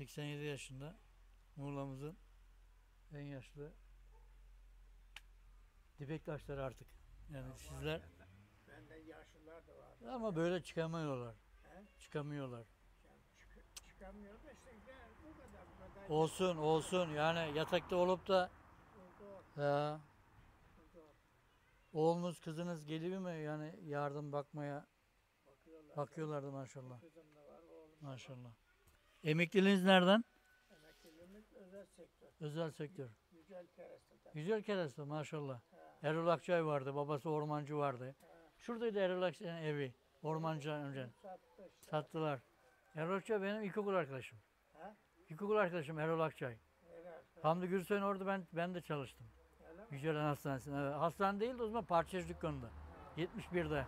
87 yaşında Muğla'mızın en yaşlı dipek taşları artık. Yani sizler Benden yaşlılar da var. ama böyle çıkamıyorlar. He? Çıkamıyorlar. Çık- çıkamıyor da işte bu kadar bu kadar. Olsun olsun yani yatakta olup da ya, oğlunuz kızınız geliyor mu yani yardım bakmaya Bakıyorlar. bakıyorlardı maşallah. Var, da var. Emekliliğiniz nereden? Emekliliğimiz özel sektör. Özel sektör. Yücel Keresta'dan. Yücel Keresta maşallah. Ha. Erol Akçay vardı, babası ormancı vardı. Ha. Şuradaydı Erol Akçay'ın evi. Ormancı önce. Sattılar. Sattılar. Erol Akçay benim ilkokul arkadaşım. Ha? İlkokul arkadaşım Erol Akçay. Evet. Hamdi Gürsoy'un orada ben ben de çalıştım. Yücelen Hastanesi'nde. Evet. Hastane değildi o zaman parçacı dükkanında. 71'de.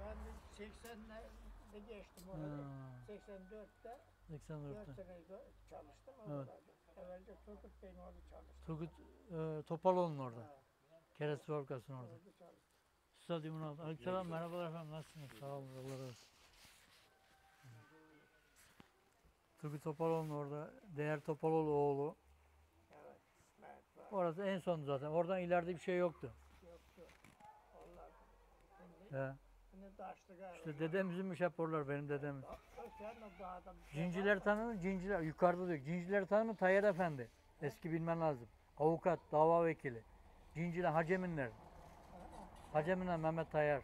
Ben 80'le üniversite geçtim orada. Ha. 84'te 4 84'te. sene çalıştım orada. Evvelce Turgut Bey'in orada çalıştım. Turgut e, Topaloğlu'nun orada. Ha, Keres orada. orada çalıştım. Stadyumun altında. Aleykümselam, merhabalar efendim. Nasılsınız? Sağ olun. Allah razı olsun. Turgut Topaloğlu'nun orada. Değer Topaloğlu oğlu. Evet. Orası en son zaten. Oradan ileride bir şey yoktu. Yoktu. Onlar. Şimdi He şimdi taşlı galiba. İşte oralar benim dedemin. Sen de dağda bir şey Cinciler tanır Cinciler yukarıda diyor. Cinciler tanır Tayyar Efendi. Eski bilmen lazım. Avukat, dava vekili. Cinciler Haceminler. Haceminler Mehmet Tayyar.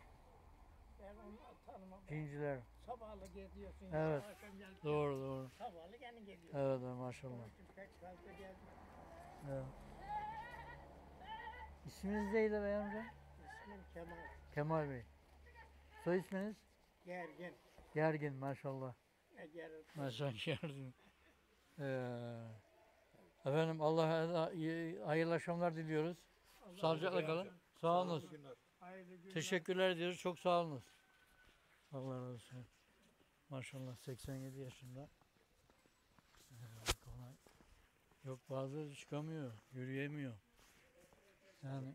Cinciler. Sabahlı geziyorsun. Evet. Doğru doğru. Sabahlı gene geliyorsun. Evet maşallah. Evet. İsminiz neydi bey amca? İsmim Kemal. Kemal Bey. Soy isminiz? Gergin. Gergin maşallah. Eğer Maşallah Gergin. Ee, efendim Allah hayırlı akşamlar diliyoruz. Sağlıcakla kalın. Sağ olunuz. Teşekkürler ediyoruz. Çok sağ olunuz. Allah razı olsun. Maşallah 87 yaşında. Ee, kolay. Yok bazıları çıkamıyor, yürüyemiyor. Yani